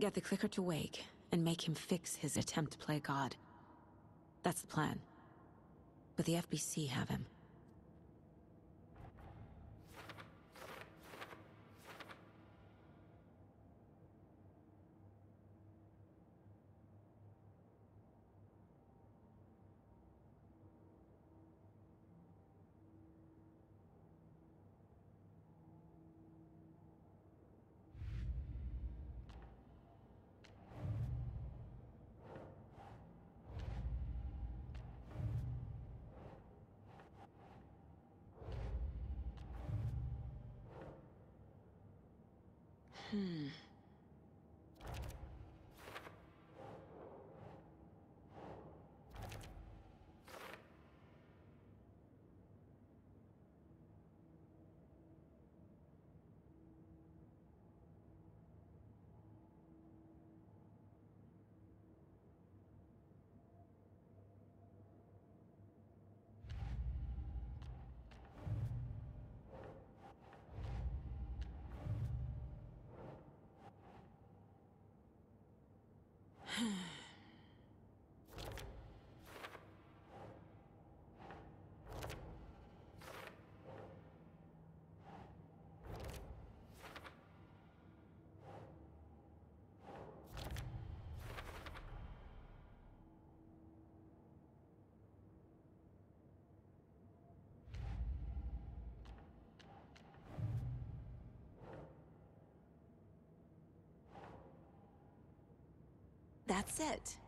Get the clicker to wake, and make him fix his attempt to play God. That's the plan. But the FBC have him. That's it.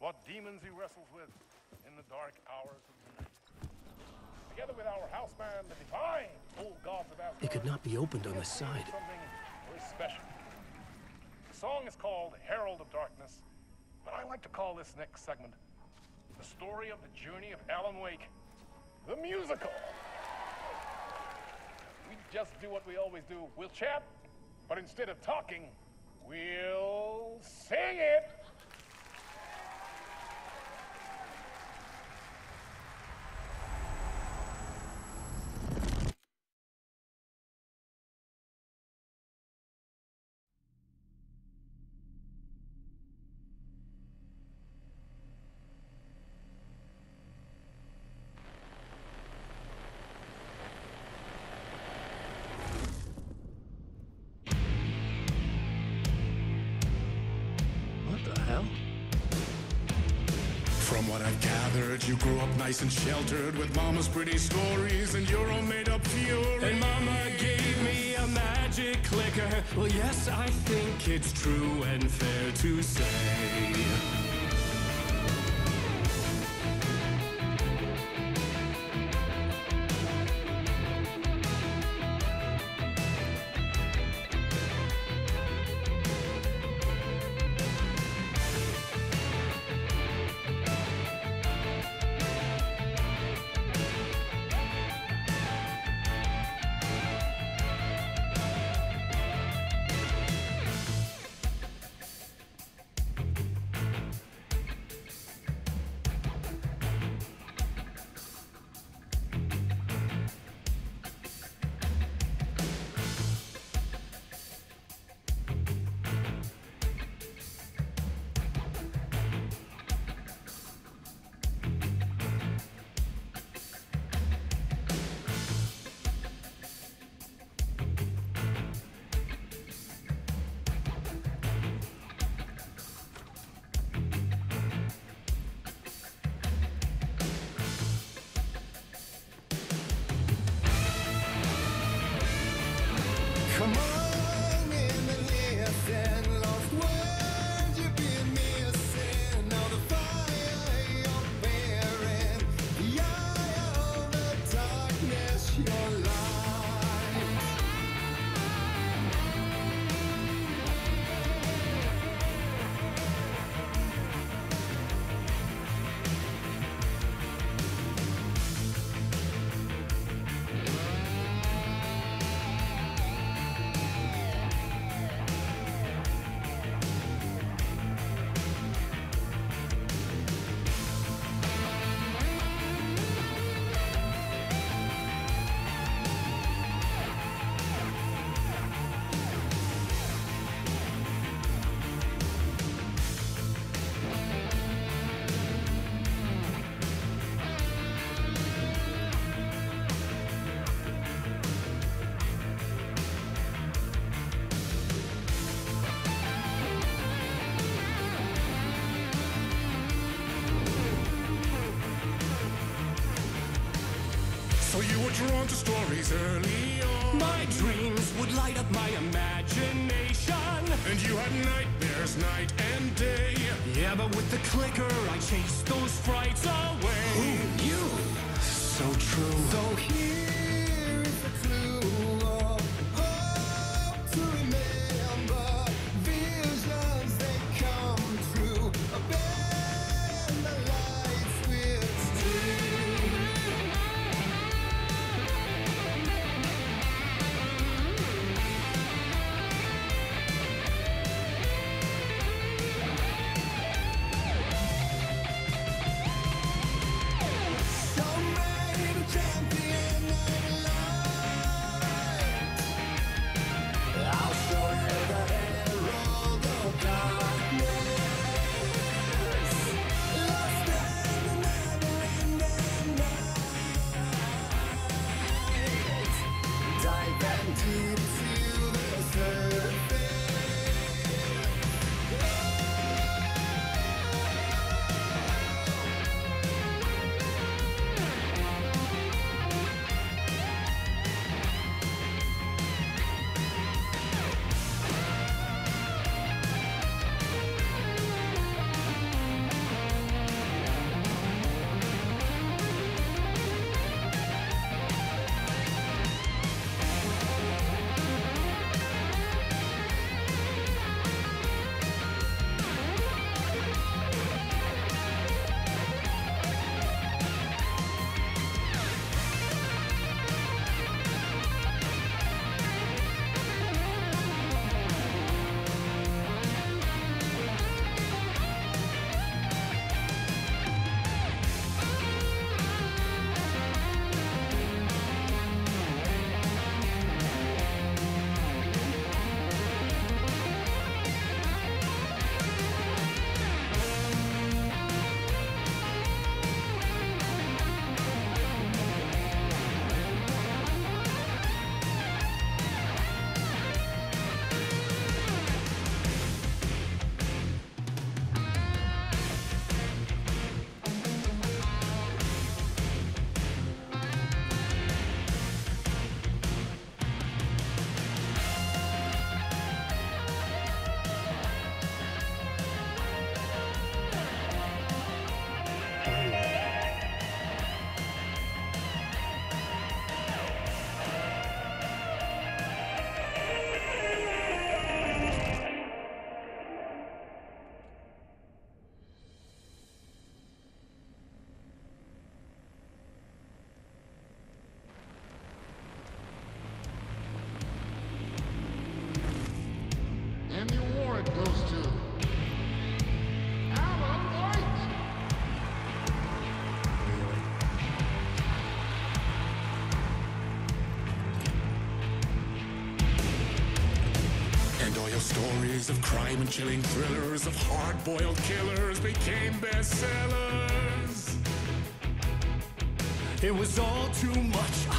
What demons he wrestles with in the dark hours of the night. Together with our house band, the divine old gods of Asgard. It could not be opened on the side. Something very special. The song is called Herald of Darkness, but I like to call this next segment the story of the journey of Alan Wake, the musical. We just do what we always do. We'll chat, but instead of talking, we'll sing it. Gathered, you grew up nice and sheltered with mama's pretty stories and your own made up fury. And Mama gave me a magic clicker. Well, yes, I think it's true and fair to say. Early on. My dreams would light up my imagination. And you had nightmares night and day. Yeah, but with the clicker, I chased those frights away. Who knew? So true. So here of crime and chilling thrillers of hard-boiled killers became bestsellers. It was all too much.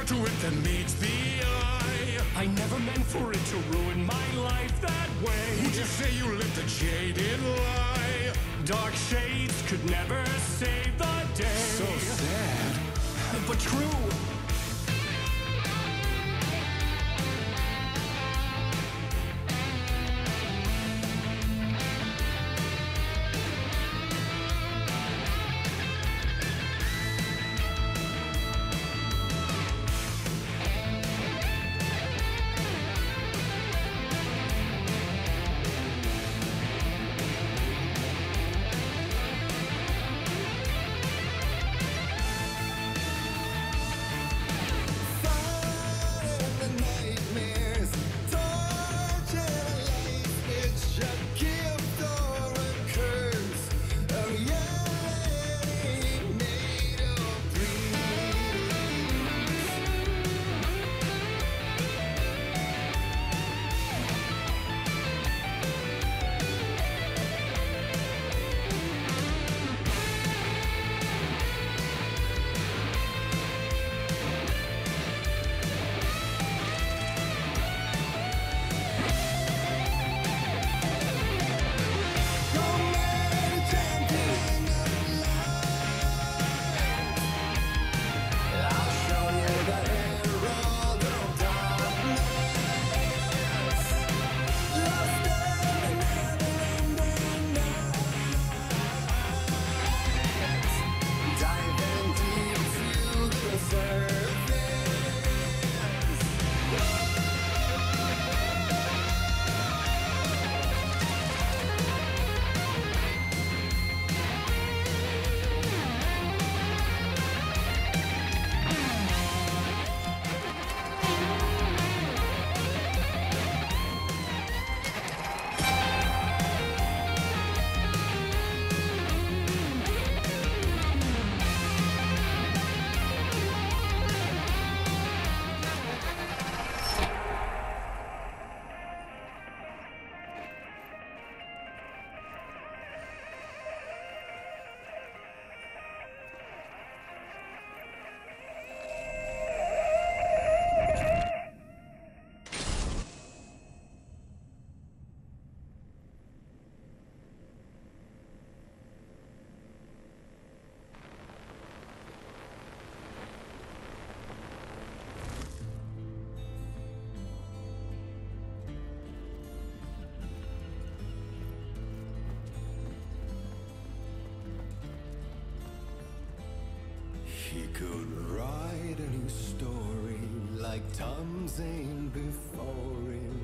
More to it than meets the eye. I never meant for it to ruin my life that way. Would you say you lived a jaded lie? Dark shades could never save the day. So sad. but true. He could write a new story like Tom Zane before him,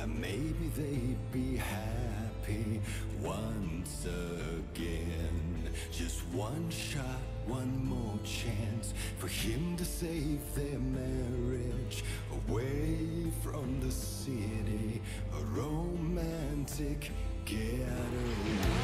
and maybe they'd be happy once again. Just one shot, one more chance for him to save their marriage away from the city, a romantic getaway.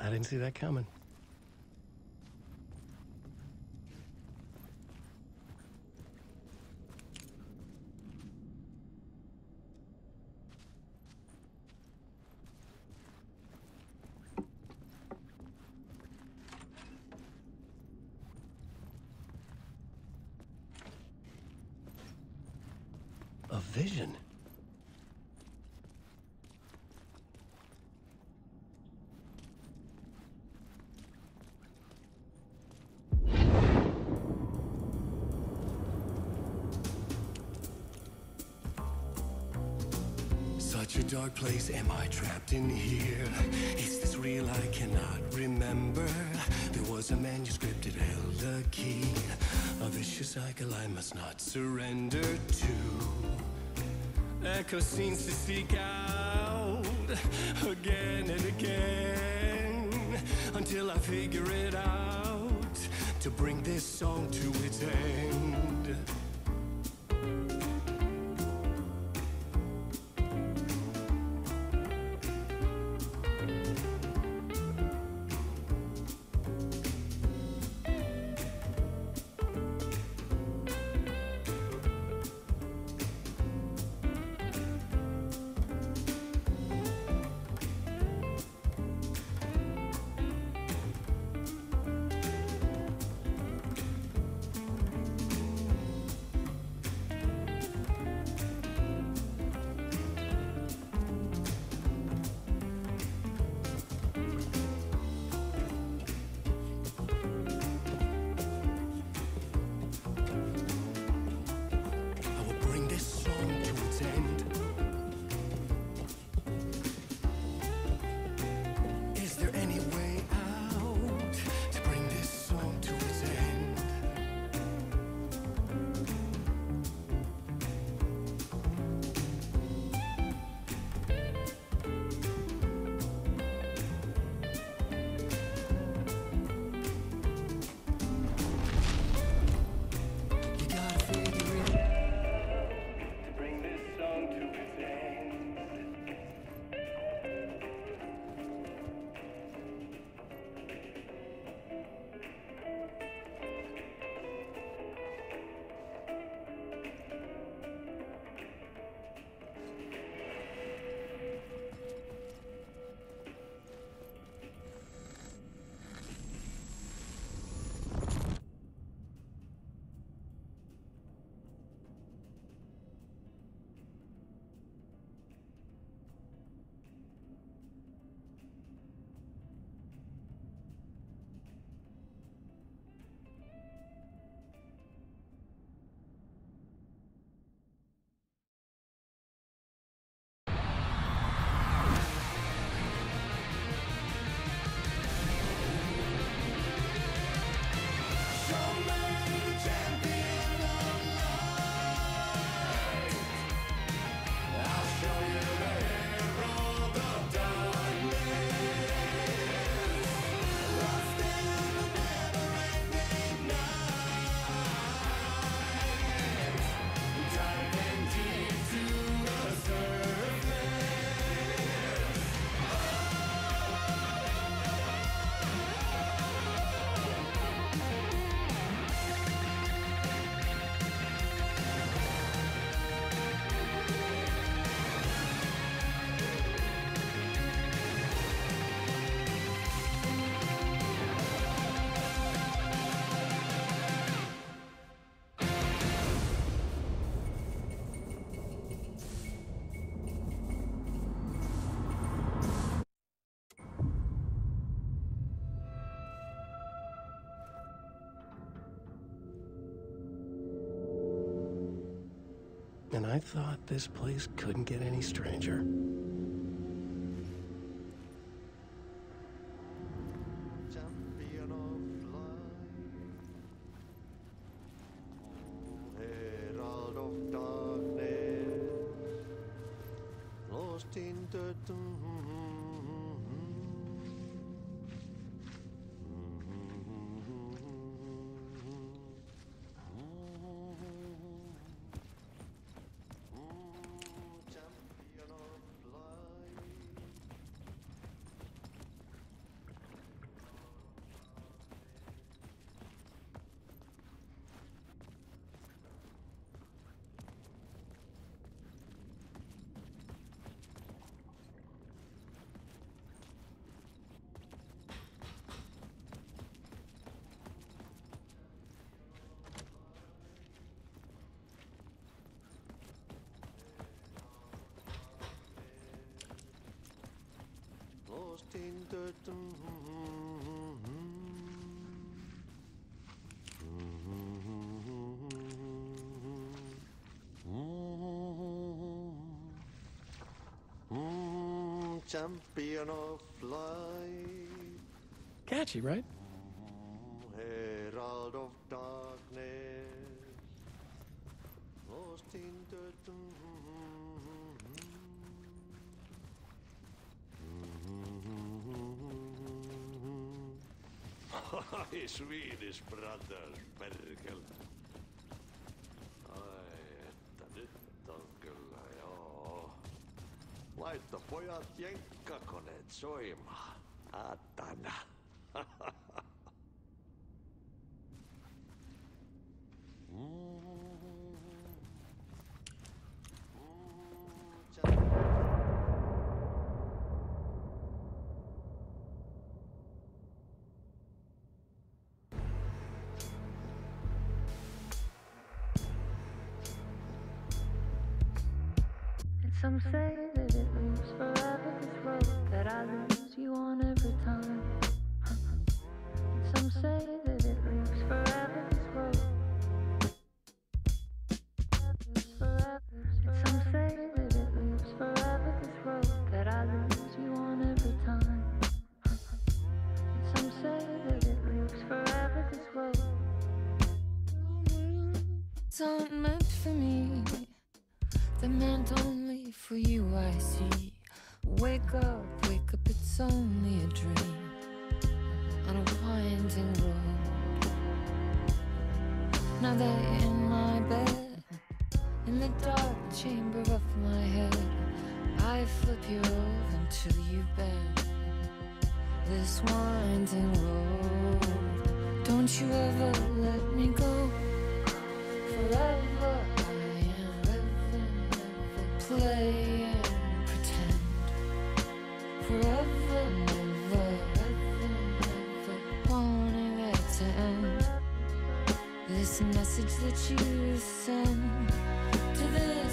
I didn't see that coming. Am I trapped in here? Is this real? I cannot remember. There was a manuscript, that held a key. A vicious cycle I must not surrender to. Echo seems to seek out again and again until I figure it out to bring this song to its end. and I thought this place couldn't get any stranger. champion of light. Catchy, right? Herald of darkness, Swedish brothers, Berkel. pojat jenkkakoneet soimaan. Some say this winding road. Don't you ever let me go. Forever I am play and pretend. Forever never, never wanting it to end. This message that you send to this.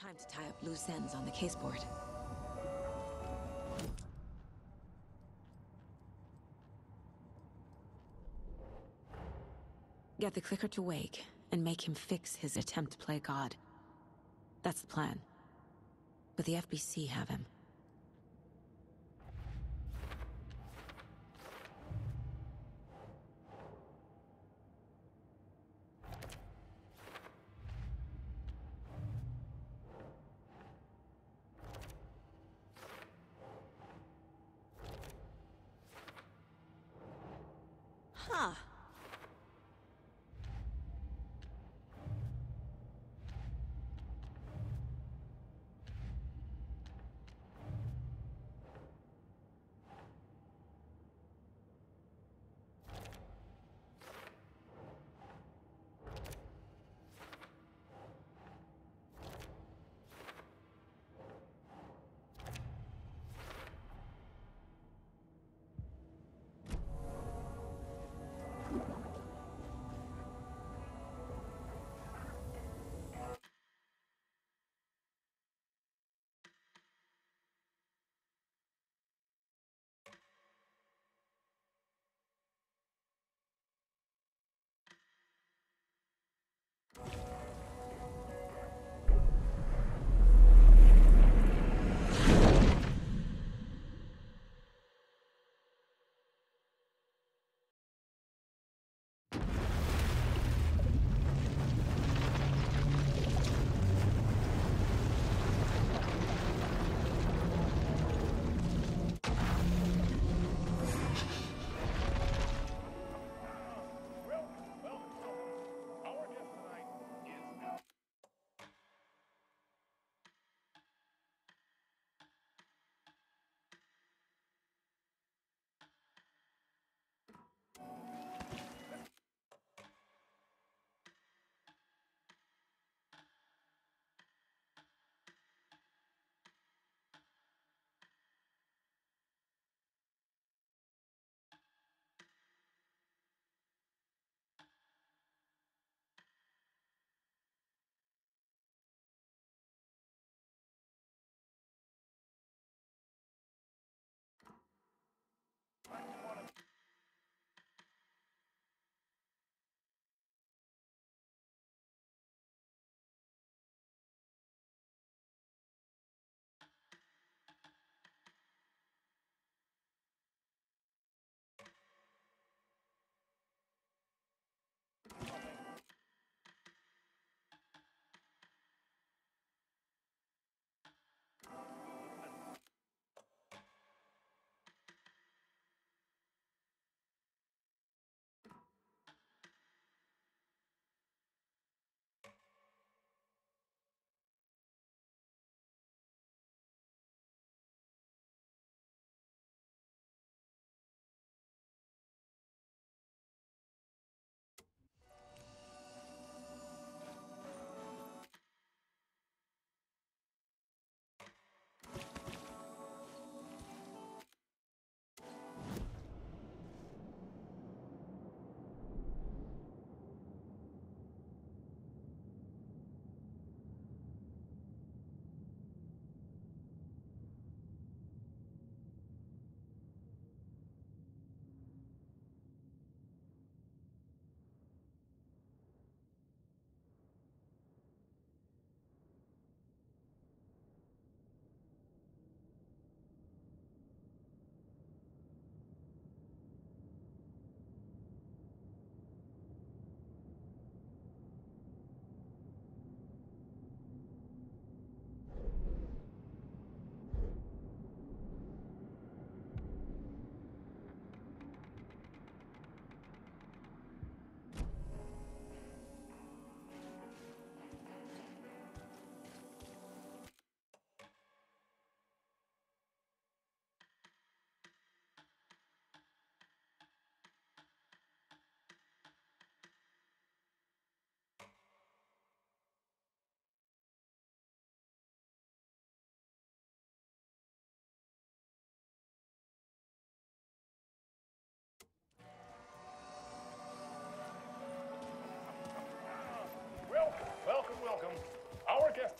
Time to tie up loose ends on the caseboard. Get the clicker to wake and make him fix his attempt to play God. That's the plan. But the FBC have him.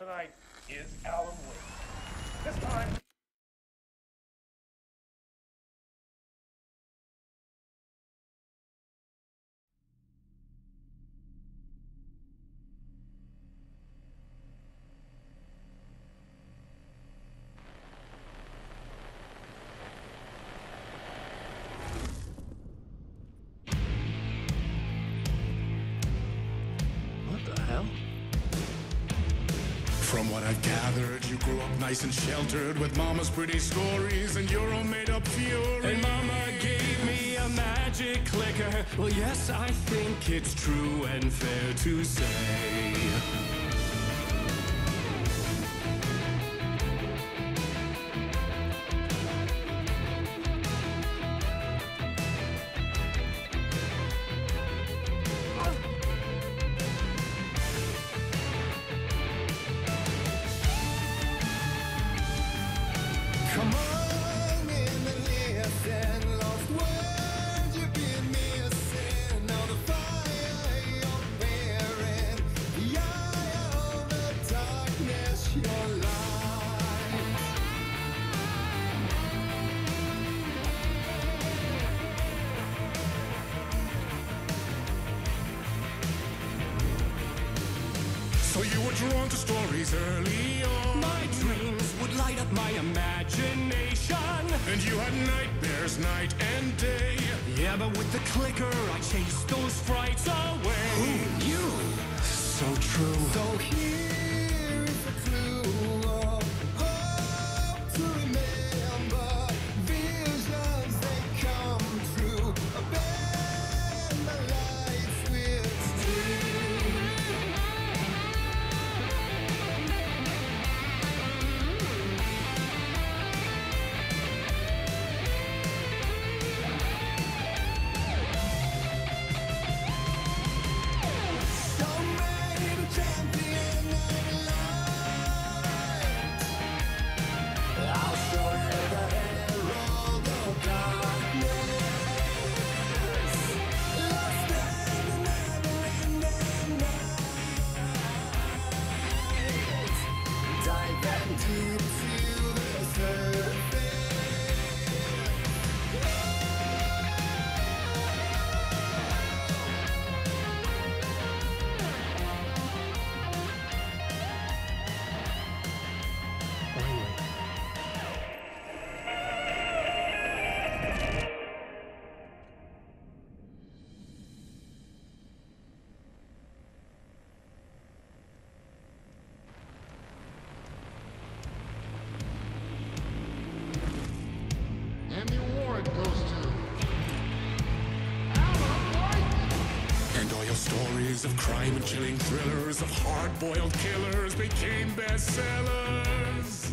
Tonight is Alan Wake. This time, gathered, you grew up nice and sheltered with mama's pretty stories and your own made up fury. And Mama gave me a magic clicker. Well, yes, I think it's true and fair to say. Deep to the surface. Chilling thrillers of hard-boiled killers became bestsellers.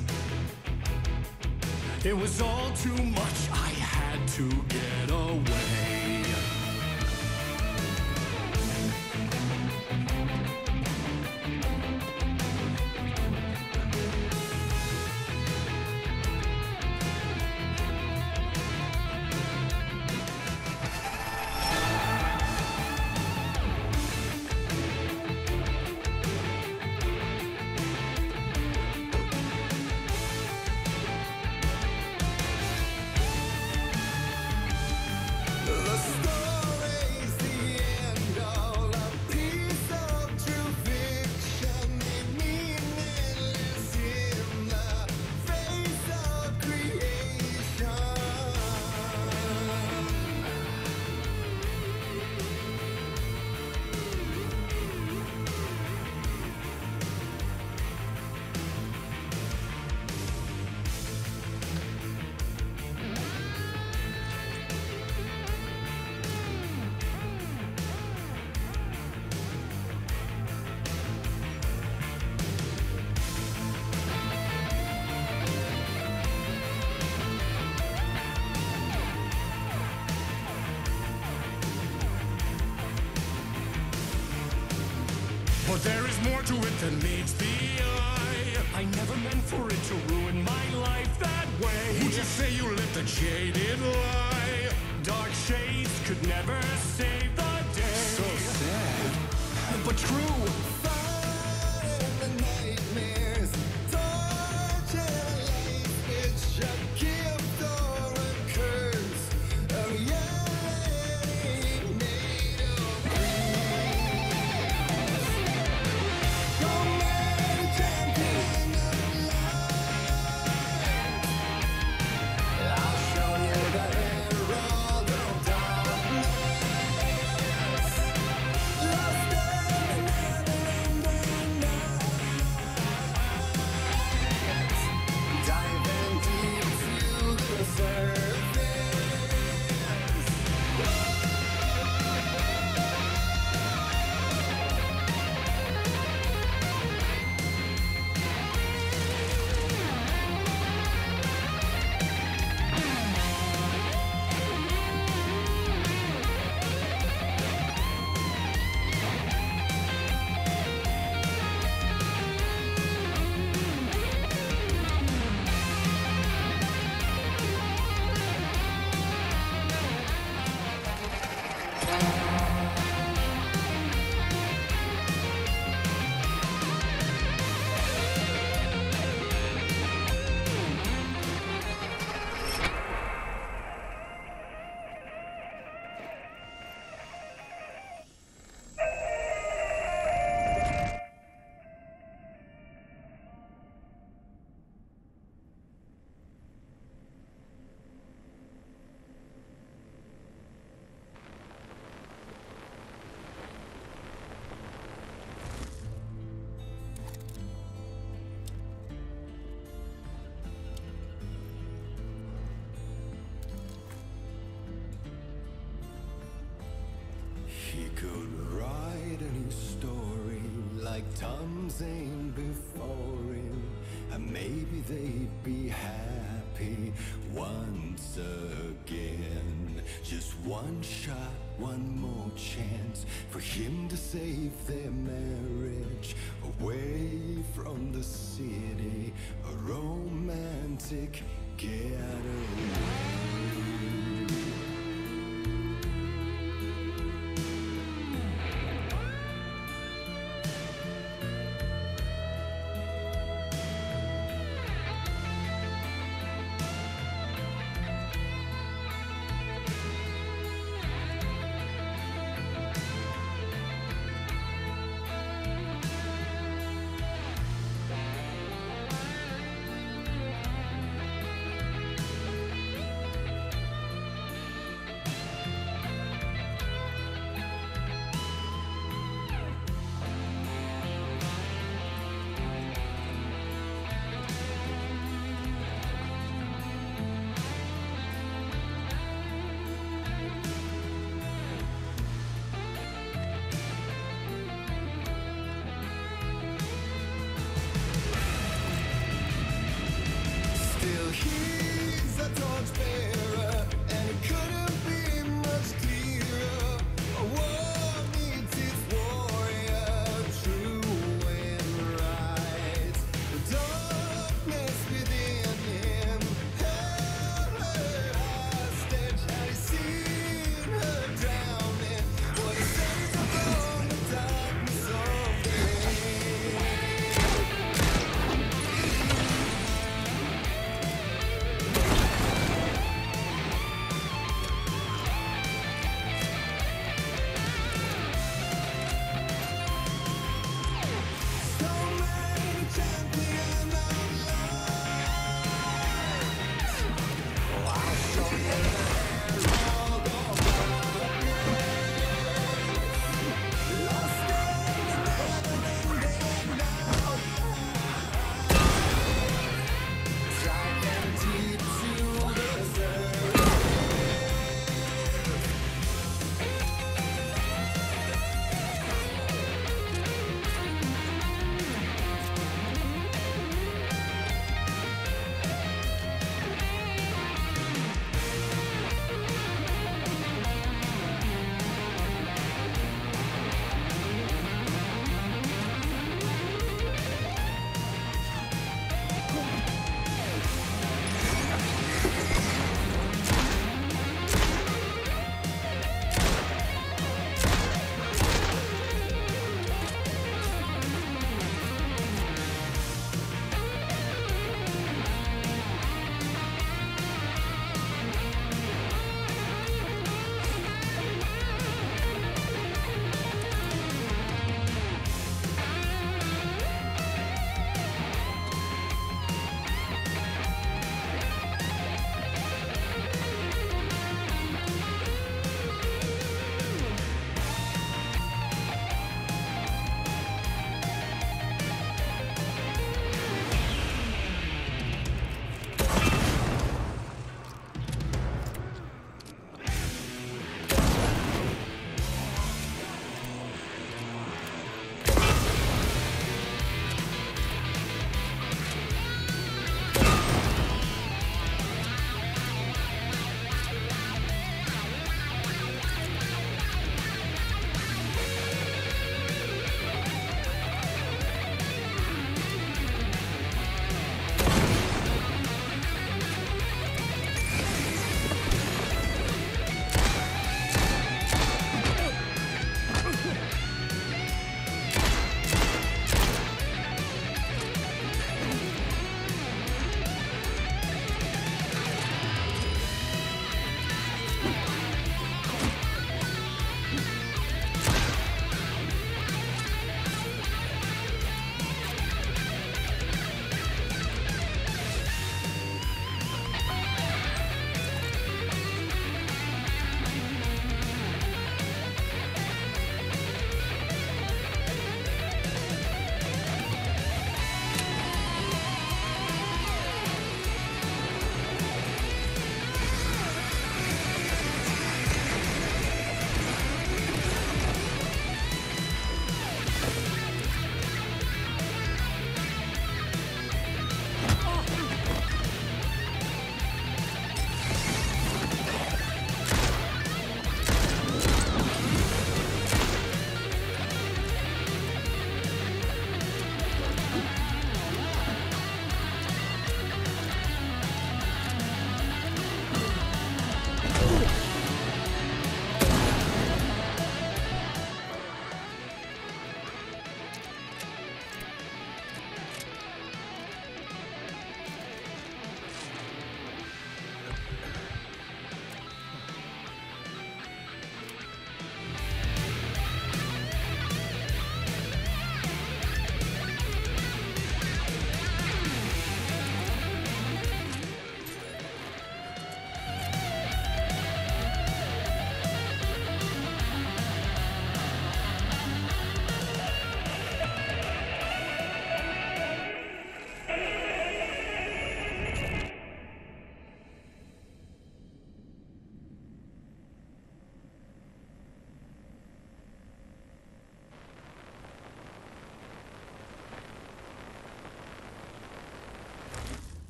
It was all too much. I had to get away. To it than meets the eye. I never meant for it to ruin my life that way. Would you say you lived a jaded lie? Like Tom Zane before him, and maybe they'd be happy once again. Just one shot, one more chance for him to save their marriage away from the city, a romantic getaway.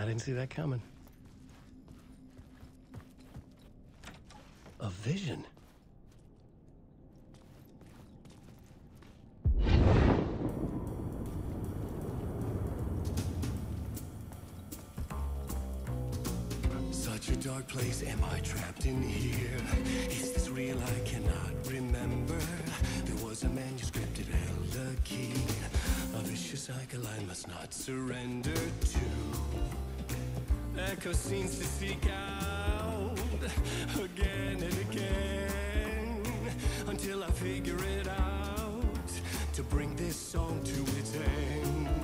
I didn't see that coming. A vision. Such a dark place, am I trapped in here? Is this real? I cannot remember. There was a manuscript, it held the key. A vicious cycle I must not surrender to. Echo scenes to seek out again and again until I figure it out to bring this song to its end.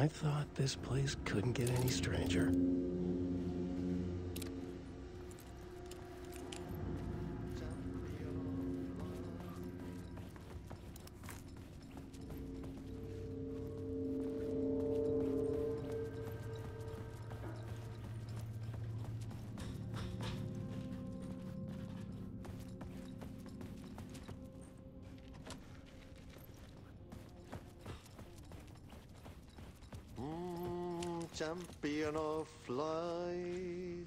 I thought this place couldn't get any stranger. Champion of light.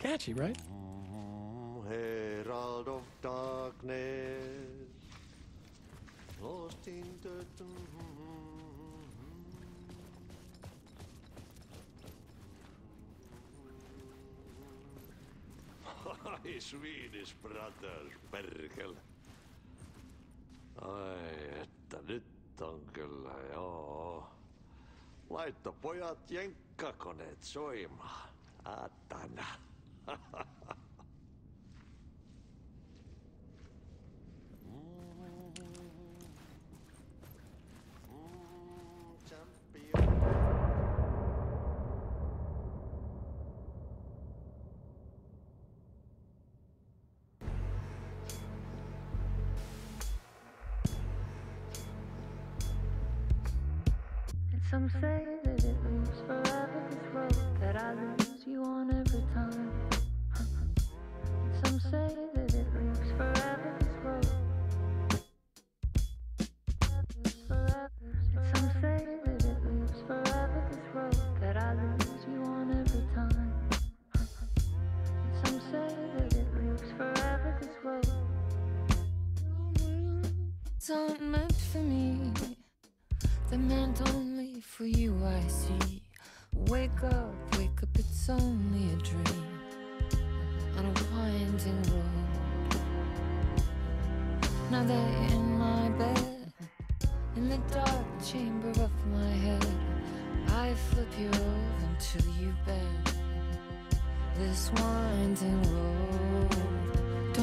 Catchy, right? Mm, herald of darkness. Lost in the. Ai Swedish Brothers, perkele. Ai, että nyt on kyllä joo. Laitto pojat jenkkakoneet soimaan. Atana.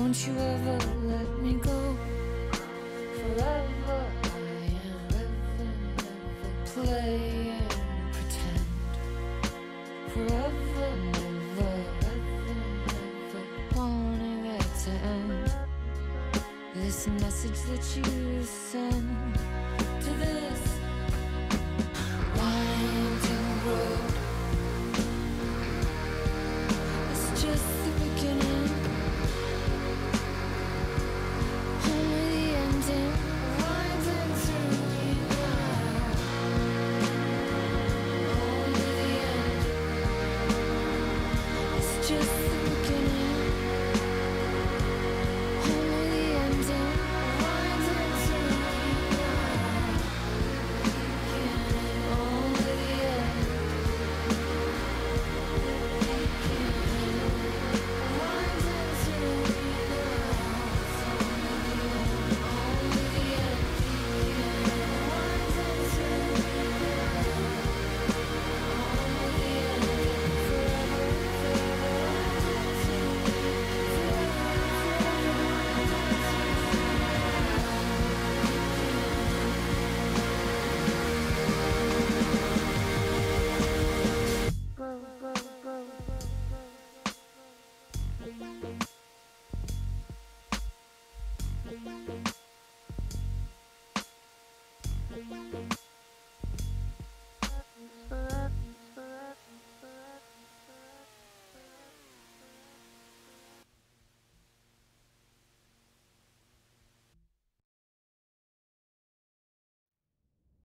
Don't you ever let me go. Forever I am Play and pretend. Forever never Wanting it to end. This message that you send To this